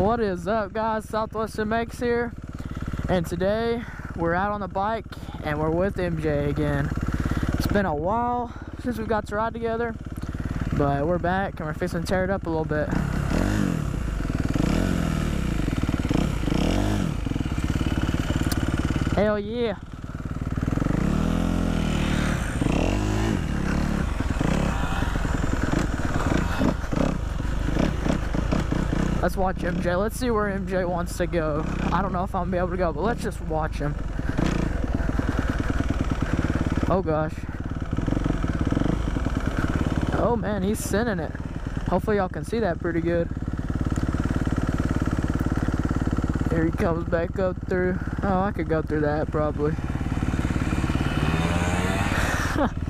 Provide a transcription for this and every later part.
What is up guys, Southwest MX here and today we're out on the bike and we're with MJ again. It's been a while since we got to ride together but we're back and we're fixing to tear it up a little bit. Hell yeah. Watch MJ. Let's see where MJ wants to go. I don't know if I'm gonna be able to go, but let's just watch him. Oh gosh. Oh man, he's sending it. Hopefully y'all can see that pretty good. Here he comes back up through. Oh, I could go through that probably.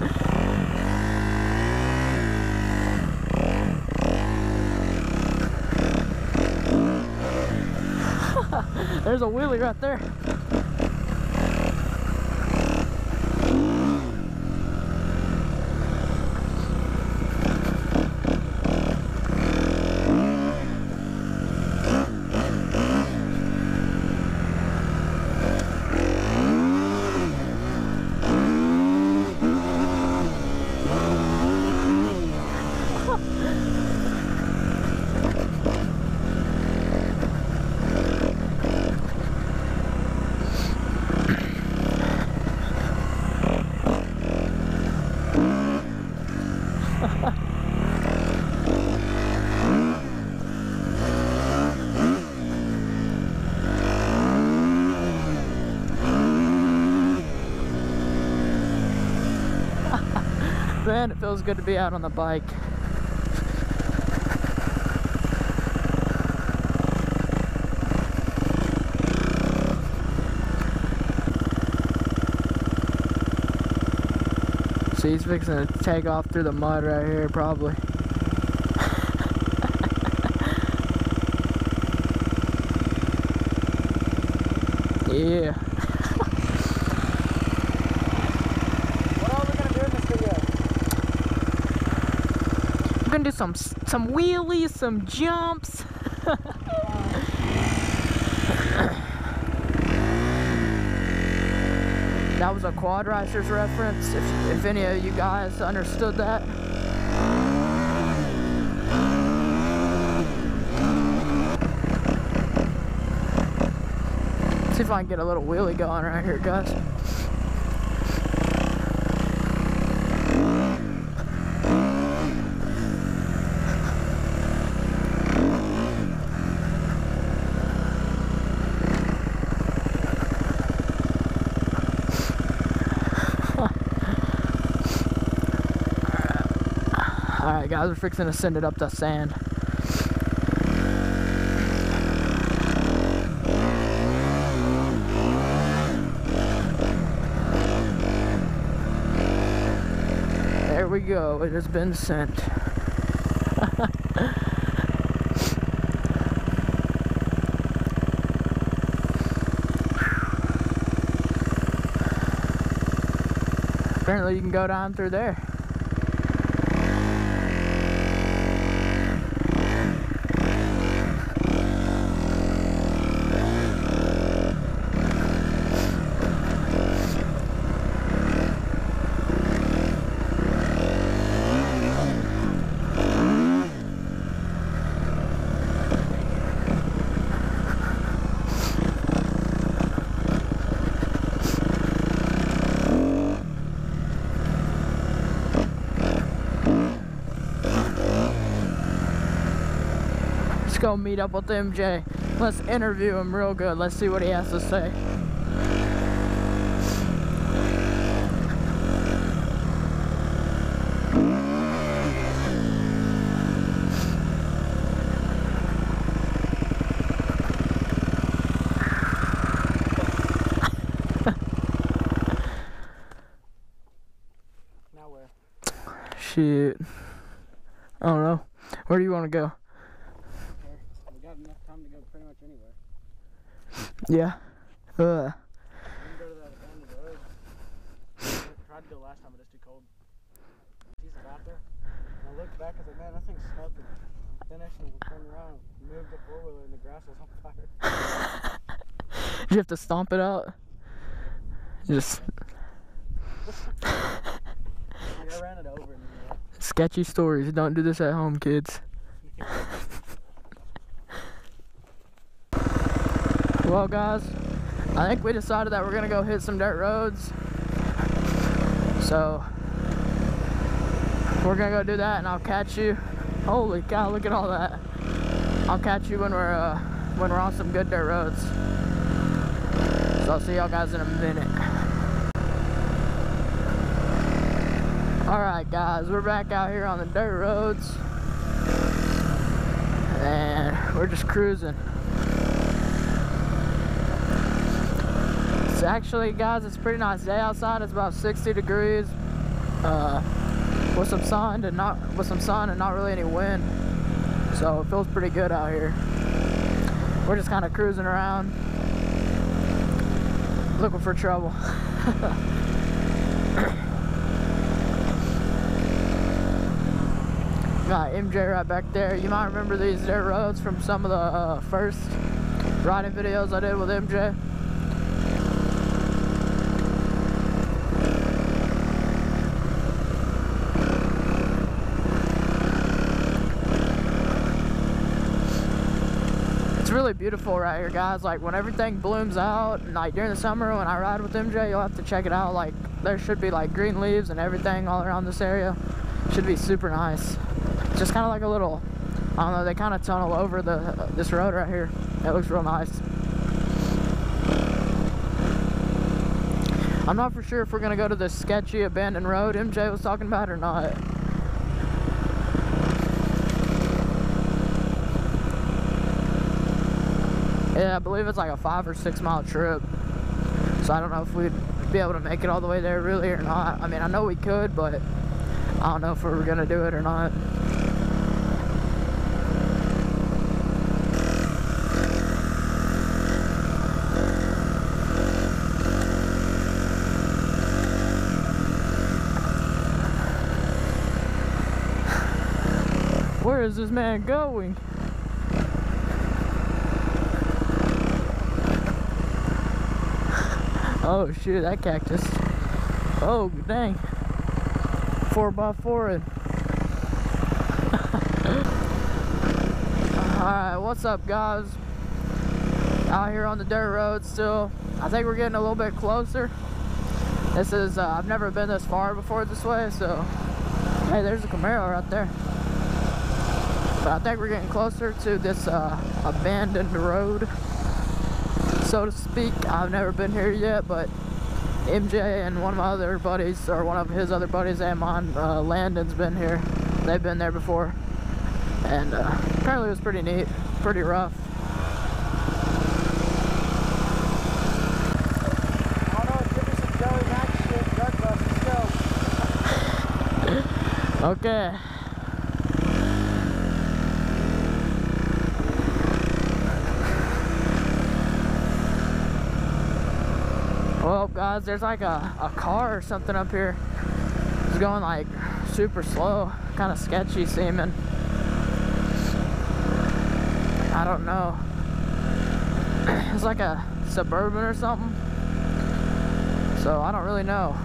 There's a wheelie right there. Man, it feels good to be out on the bike. See, he's fixing to take off through the mud right here, probably. yeah. What are we gonna do in this video? We're gonna do some some wheelies, some jumps. that was a quad racers reference. If, if any of you guys understood that. See if I can get a little wheelie going right here, guys. Alright guys, we're fixing to send it up the sand. There we go, it has been sent. Apparently you can go down through there. Let's go meet up with MJ. Let's interview him real good. Let's see what he has to say. Shit. I don't know. Where do you want to go? Okay. We got enough time to go pretty much anywhere. Yeah. Uh, We can go to that abandoned road. I tried to go last time, but it's too cold. He's out there. And I looked back, I was like, man, that thing's smoking. finished and we turned around and moved the four wheeler and the grass was on fire. Did you have to stomp it out? Just Yeah, I ran it over sketchy stories. Don't do this at home, kids. Well, guys, I think we decided that we're gonna go hit some dirt roads. So we're gonna go do that, and I'll catch you. Holy cow! Look at all that. I'll catch you when we're uh, when we're on some good dirt roads. So I'll see y'all guys in a minute. All right, guys, we're back out here on the dirt roads, and we're just cruising. It's actually, guys, it's a pretty nice day outside. It's about 60 degrees, uh, with some sun and not with some sun and not really any wind. So it feels pretty good out here. We're just kind of cruising around, looking for trouble. Got MJ right back there. You might remember these dirt roads from some of the uh, first riding videos I did with MJ. Really beautiful right here, guys. Like when everything blooms out, and like during the summer when I ride with MJ, you'll have to check it out. Like there should be like green leaves and everything all around this area. Should be super nice. Just kind of like a little, I don't know. They kind of tunnel over the this road right here. It looks real nice. I'm not for sure if we're gonna go to the sketchy abandoned road MJ was talking about or not. Yeah, I believe it's like a five or six mile trip. So I don't know if we'd be able to make it all the way there really or not. I mean, I know we could, but I don't know if we were gonna do it or not. Where is this man going? Oh shoot, that cactus. Oh dang. Four by four and Alright, what's up guys? Out here on the dirt road still. I think we're getting a little bit closer. This is uh, I've never been this far before this way, so hey there's a Camaro right there. But I think we're getting closer to this uh, abandoned road so to speak. I've never been here yet, but MJ and one of my other buddies, or one of his other buddies and mine, uh, Landon's been here. They've been there before. And uh, apparently it was pretty neat, pretty rough. I don't know, give me some Joey Max shit, drug bust, let's go. Okay. Oh, well, guys, there's like a, a car or something up here. It's going like super slow, kind of sketchy seeming. I don't know. It's like a suburban or something. So I don't really know.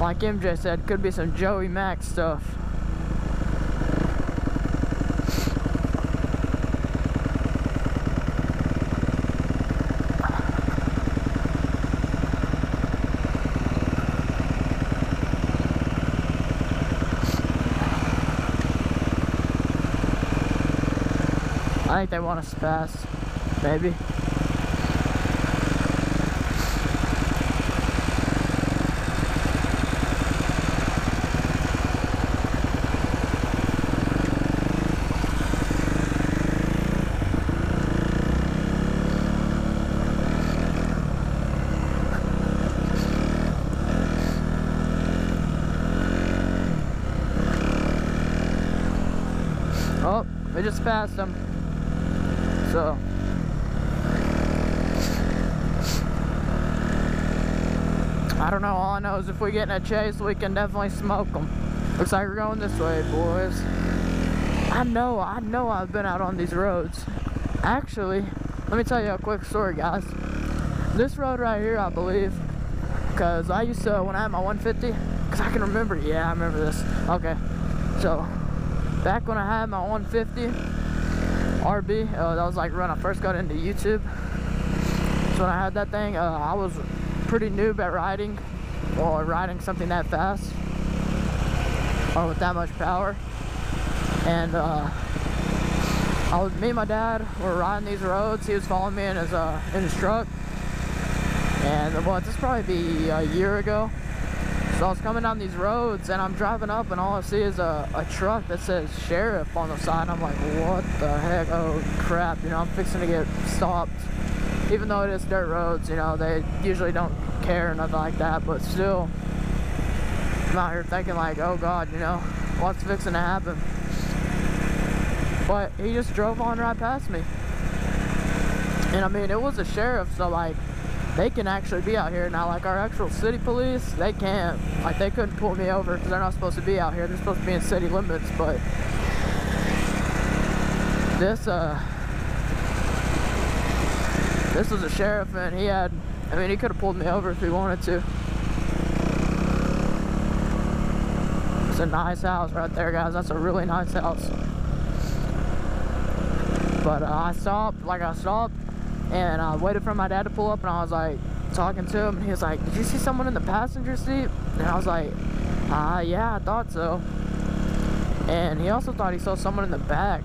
Like MJ said, could be some Joey Max stuff. I think they want us to pass. Maybe. Oh, we just passed them. So. I don't know. All I know is if we get in a chase, we can definitely smoke them. Looks like we're going this way, boys. I know, I know I've been out on these roads. Actually, let me tell you a quick story, guys. This road right here, I believe, because I used to, when I had my 150, because I can remember, yeah, I remember this. Okay, so back when I had my 150 RB, uh, that was like when I first got into YouTube. So when I had that thing, uh, I was pretty noob at riding, or riding something that fast, or with that much power. And uh, I was, me and my dad were riding these roads. He was following me in his uh, in his truck, and well, this probably be a year ago. So I was coming down these roads, and I'm driving up, and all I see is a, a truck that says sheriff on the side. I'm like, what the heck? Oh crap! You know, I'm fixing to get stopped even though it is dirt roads, you know, they usually don't care or nothing like that, but still, I'm out here thinking like, oh God, you know, what's fixing to happen? But he just drove on right past me. And I mean, it was a sheriff, so like, they can actually be out here. Now, like our actual city police, they can't. Like, they couldn't pull me over because they're not supposed to be out here. They're supposed to be in city limits, but this, uh, this was a sheriff and he had, I mean, he could have pulled me over if he wanted to. It's a nice house right there, guys. That's a really nice house. But uh, I stopped, like I stopped, and I waited for my dad to pull up, and I was like talking to him. He was like, "Did you see someone in the passenger seat?" And I was like, "Ah, uh, yeah, I thought so." And he also thought he saw someone in the back.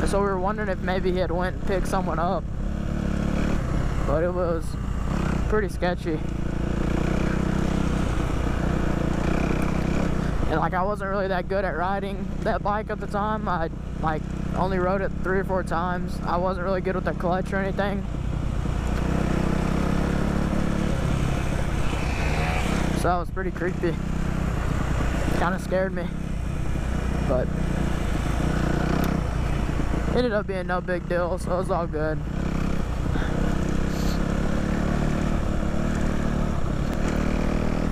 And so we were wondering if maybe he had went and picked someone up but it was pretty sketchy. And like I wasn't really that good at riding that bike at the time. I like only rode it three or four times. I wasn't really good with the clutch or anything. So that was pretty creepy. Kind of scared me. But ended up being no big deal, so it was all good.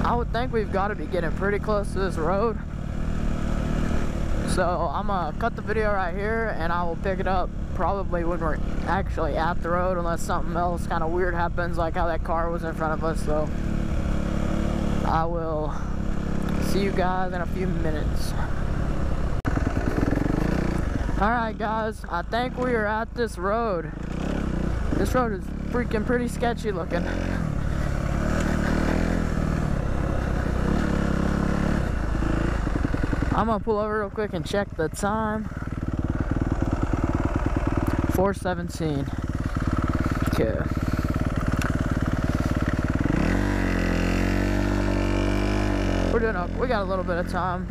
I would think we've got to be getting pretty close to this road. So I'm gonna cut the video right here and I will pick it up probably when we're actually at the road unless something else kind of weird happens like how that car was in front of us. So I will see you guys in a few minutes. Alright guys, I think we are at this road. This road is freaking pretty sketchy looking. I'm gonna pull over real quick and check the time. 417. Okay. We're doing. We got a little bit of time.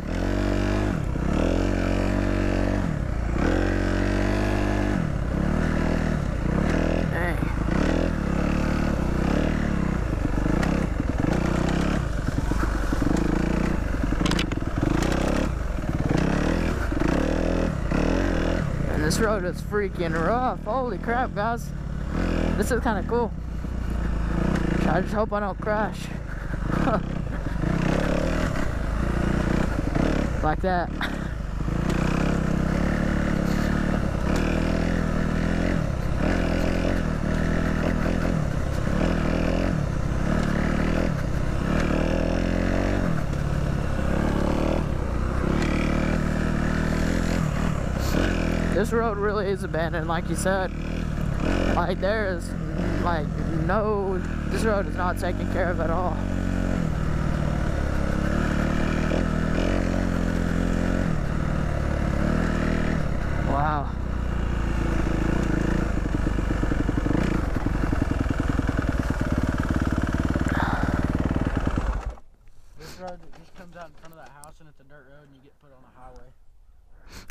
This road is freaking rough. Holy crap, guys. This is kind of cool. I just hope I don't crash. like that. This road really is abandoned like you said. Like there is like no this road is not taken care of at all wow this road just comes out in front of that house and it's a dirt road and you get put on a highway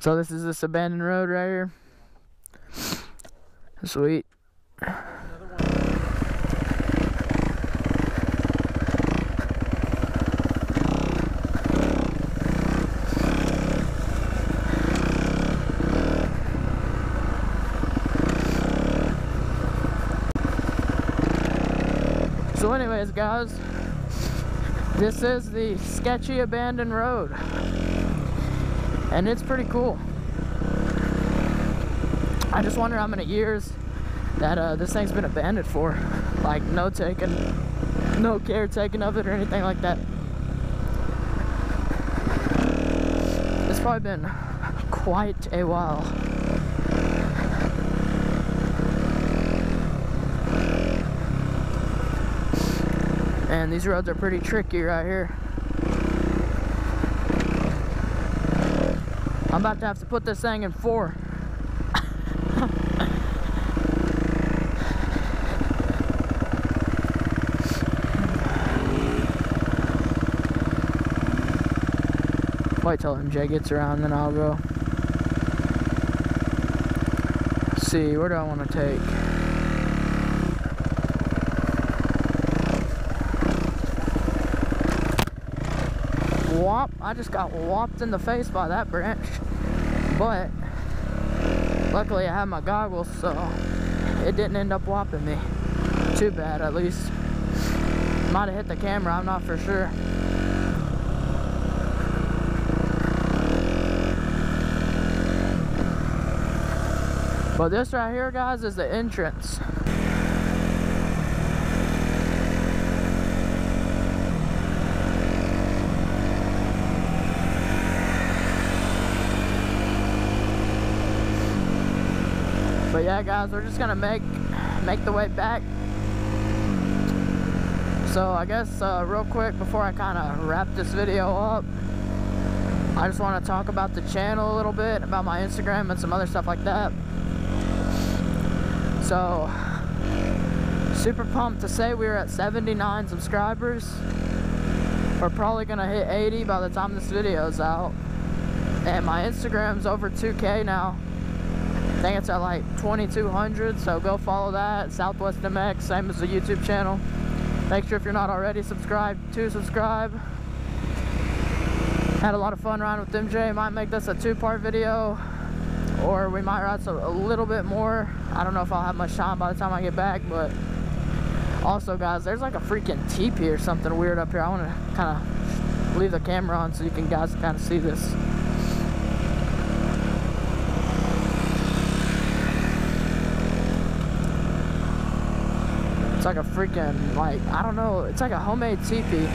so this is this abandoned road right here. Sweet. So anyways guys, This is the sketchy abandoned road. And it's pretty cool. I just wonder how many years that uh, this thing's been abandoned for. Like no taking, no care taken of it or anything like that. It's probably been quite a while. And these roads are pretty tricky right here. I'm about to have to put this thing in four. Wait till MJ gets around, then I'll go. Let's see, where do I want to take? I just got whopped in the face by that branch. But, luckily I had my goggles, so it didn't end up whopping me. Too bad, at least. Might have hit the camera, I'm not for sure. But this right here, guys, is the entrance. Yeah, guys, we're just gonna make make the way back. So I guess uh, real quick before I kind of wrap this video up, I just want to talk about the channel a little bit, about my Instagram and some other stuff like that. So, super pumped to say we're at 79 subscribers. We're probably gonna hit 80 by the time this video is out. And my Instagram's over 2K now. Think it's at like 2200, so go follow that. Southwest MX, same as the YouTube channel. Make sure if you're not already subscribed to subscribe. Had a lot of fun riding with MJ. Might make this a two-part video, or we might ride a little bit more. I don't know if I'll have much time by the time I get back, but also, guys, there's like a freaking teepee or something weird up here. I want to kind of leave the camera on so you can guys kind of see this. It's like a freaking, like, I don't know, it's like a homemade teepee.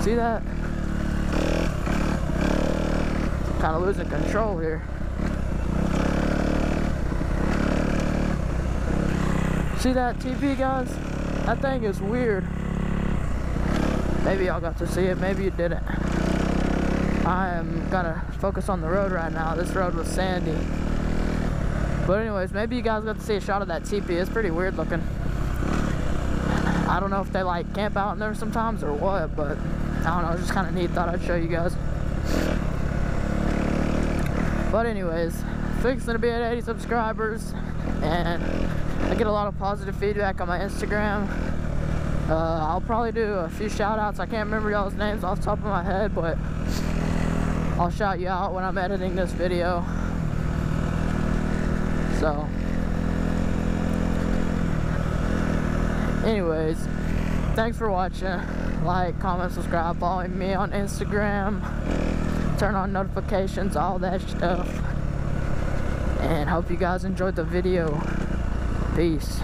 See that? Kind of losing control here. See that TV, guys? That thing is weird. Maybe y'all got to see it, maybe you didn't. I am gonna focus on the road right now. This road was sandy. But anyways, maybe you guys got to see a shot of that teepee. It's pretty weird looking. I don't know if they like camp out in there sometimes or what, but I don't know, it's just kind of neat. Thought I'd show you guys. But anyways, fixing to be at 80 subscribers, and I get a lot of positive feedback on my Instagram. Uh, I'll probably do a few shout outs. I can't remember y'all's names off the top of my head, but I'll shout you out when I'm editing this video. So, anyways, thanks for watching. Like, comment, subscribe, follow me on Instagram, turn on notifications, all that stuff. And hope you guys enjoyed the video. Peace.